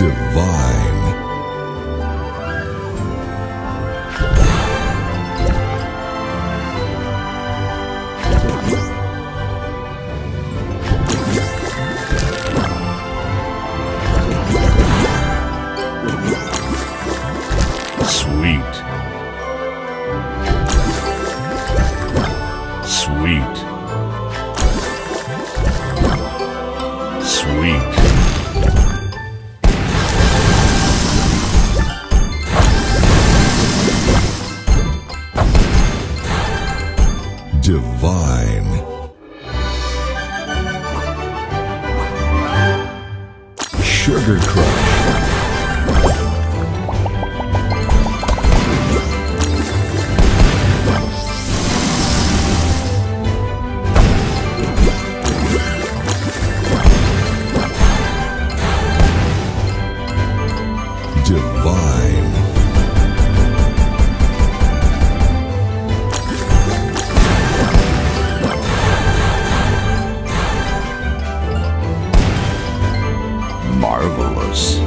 divine. Sweet. Sweet. Sweet. divine. Sugar Crush. Divine. marvelous.